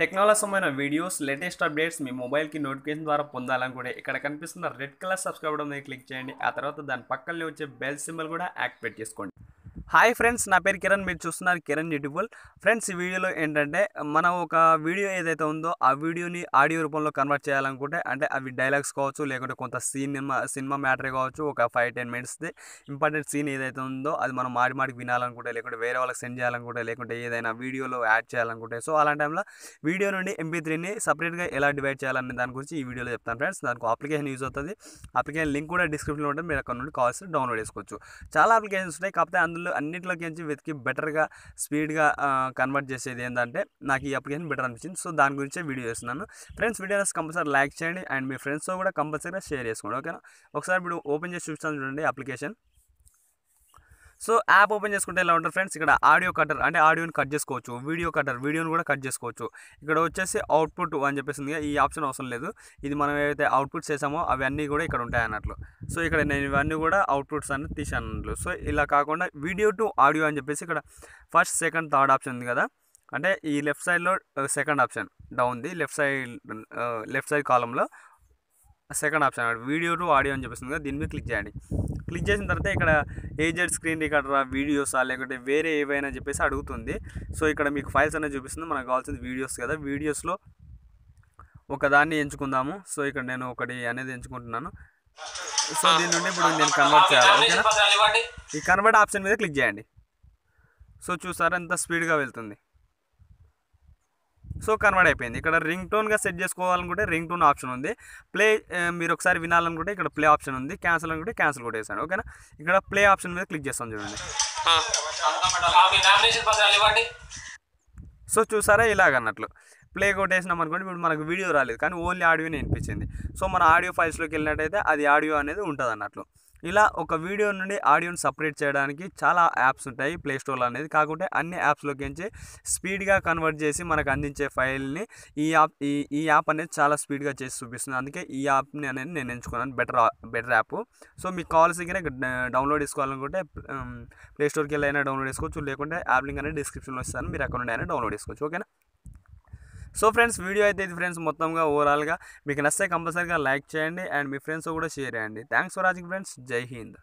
Technology సంబంధించిన videos latest updates మీ మొబైల్కి notification ద్వారా పొందాలనుకుంటే ఇక్కడ కనిపిస్తున్న రెడ్ కలర్ సబ్స్క్రైబ్ మీద క్లిక్ చేయండి. ఆ తర్వాత దాని పక్కనే వచ్చే బెల్ సింబల్ కూడా యాక్టివేట్ చేసుకోండి. హాయ్ ఫ్రెండ్స్ నా పేరు కిరణ్ మీరు చూస్తున్నారు కిరణ్ యూట్యూబుల్ ఫ్రెండ్స్ ఈ వీడియోలో ఏంటంటే మనం ఒక వీడియో ఏదైతే ఉందో ఆ వీడియోని ఆడియో రూపంలో కన్వర్ట్ చేయాలనుకుంటే అంటే అవి డైలాగ్స్ కావచ్చు లేకుంటే కొంత సినిమా సినిమా మ్యాటర్ కావచ్చు ఒక ఫైవ్ టెన్ మినిట్స్ది ఇంపార్టెంట్ సీన్ ఏదైతే ఉందో అది మనం మాడి మాడికి వినాలనుకుంటే లేకుంటే వేరే వాళ్ళకి సెండ్ చేయాలనుకుంటే లేకుంటే ఏదైనా వీడియోలో యాడ్ చేయాలనుకుంటే. సో అలాంటి టైంలో వీడియో నుండి ఎంపీ త్రీని సపరేట్గా ఎలా డివైడ్ చేయాలనే దాని గురించి ఈ వీడియోలో చెప్తాను ఫ్రెండ్స్. దానికి అప్లికేషన్ యూజ్ అవుతుంది. అప్లికేషన్ లింక్ కూడా డిస్క్రిప్షన్లో ఉంటుంది. మీరు అక్కడ నుండి కావాల్సి డౌన్లోడ్ చేసుకోవచ్చు. చాలా అప్లికేషన్స్ ఉన్నాయి కాకపోతే అందులో అన్నింటిలోకించి వెతికి బెటర్గా స్పీడ్గా కన్వర్ట్ చేసేది ఏంటంటే నాకు ఈ అప్లికేషన్ బెటర్ అనిపించింది. సో దాని గురించే వీడియో చేస్తున్నాను. ఫ్రెండ్స్ వీడియోస్ కంపల్సరీ లైక్ చేయండి. అండ్ మీ ఫ్రెండ్స్తో కూడా కంపల్సరీగా షేర్ చేసుకోండి. ఓకేనా? ఒకసారి ఇప్పుడు ఓపెన్ చేసి చూస్తాను చూడండి అప్లికేషన్. సో యాప్ ఓపెన్ చేసుకుంటే ఎలా ఉంటుంది ఫ్రెండ్స్? ఇక్కడ ఆడియో కటర్ అంటే ఆడియోని కట్ చేసుకోవచ్చు. వీడియో కటర్ వీడియోని కూడా కట్ చేసుకోవచ్చు. ఇక్కడ వచ్చేసి అవుట్పుట్ అని చెప్పేసి ఉంది ఈ ఆప్షన్ అవసరం లేదు. ఇది మనం ఏదైతే అవుట్పుట్ చేసామో అవన్నీ కూడా ఇక్కడ ఉంటాయి అన్నట్లు. సో ఇక్కడ నేను ఇవన్నీ కూడా అవుట్పుట్స్ అనేది తీసాను అన్నట్లు. సో ఇలా కాకుండా వీడియో టు ఆడియో అని చెప్పేసి ఇక్కడ ఫస్ట్ సెకండ్ థర్డ్ ఆప్షన్ ఉంది కదా. అంటే ఈ లెఫ్ట్ సైడ్లో సెకండ్ ఆప్షన్ డౌన్ది లెఫ్ట్ సైడ్ లెఫ్ట్ సైడ్ కాలంలో second option video to audio అని చెప్పేసింది కదా దీని మీద క్లిక్ చేయండి. క్లిక్ చేసిన తర్వాత ఇక్కడ ఏజెడ్ స్క్రీన్ రికార్డరా వీడియోసా లేకుంటే వేరే ఏవైనా చెప్పేసి అడుగుతుంది. సో ఇక్కడ మీకు ఫైల్స్ అనేది చూపిస్తుంది. మనకు కావాల్సింది వీడియోస్ కదా. వీడియోస్లో ఒకదాన్ని ఎంచుకుందాము. సో ఇక్కడ నేను ఒకటి అనేది ఎంచుకుంటున్నాను. సో దీని నుండి ఇప్పుడు నేను కన్వర్ట్ చేయాలి. ఓకేనా ఈ కన్వర్ట్ ఆప్షన్ మీద క్లిక్ చేయండి. సో చూసారా ఎంత స్పీడ్గా వెళ్తుంది. సో కన్వర్ట్ అయిపోయింది. ఇక్కడ రింగ్ టోన్గా సెట్ చేసుకోవాలనుకుంటే రింగ్ టోన్ ఆప్షన్ ఉంది. ప్లే మీరు ఒకసారి వినాలనుకుంటే ఇక్కడ ప్లే ఆప్షన్ ఉంది. క్యాన్సిల్ అనుకుంటే క్యాన్సిల్ కూడా వేసాను ఓకేనా? ఇక్కడ ప్లే ఆప్షన్ మీద క్లిక్ చేస్తాను చూడండి. సో చూసారా? ఇలాగ అన్నట్లు. ప్లే కొట్టేసినాం అనుకోండి ఇప్పుడు మనకు వీడియో రాలేదు. కానీ ఓన్లీ ఆడియోనే వినిపించింది సో మన ఆడియో ఫైల్స్లోకి వెళ్ళినట్టయితే అది ఆడియో అనేది ఉంటుంది అన్నట్లు ఇలా ఒక వీడియో నుండి ఆడియోని సపరేట్ చేయడానికి చాలా యాప్స్ ఉంటాయి ప్లే స్టోర్లో అనేది. కాకుంటే అన్ని యాప్స్లోకి నుంచి స్పీడ్గా కన్వర్ట్ చేసి మనకు అందించే ఫైల్ని ఈ యాప్ ఈ ఈ యాప్ అనేది చాలా స్పీడ్గా చేసి చూపిస్తుంది. అందుకే ఈ యాప్ని అనేది నేను ఎంచుకున్నాను. Better better app. సో మీకు కావాల్సిన డౌన్లోడ్ చేసుకోవాలనుకుంటే ప్లే స్టోర్కి వెళ్ళి అయినా డౌన్లోడ్ చేసుకోవచ్చు. లేకుంటే యాప్ లింక్ అనేది డిస్క్రిప్షన్లో ఇస్తాను. మీరు అక్కడ నుండి అయినా డౌన్లోడ్ చేసుకోవచ్చు. ఓకేనా? సో ఫ్రెండ్స్ వీడియో అయితే ఇది ఫ్రెండ్స్ మొత్తంగా ఓవరాల్గా మీకు నచ్చితే కంపల్సరీగా లైక్ చేయండి అండ్ మీ ఫ్రెండ్స్ కూడా షేర్ చేయండి. Thanks for watching friends. జై హింద్.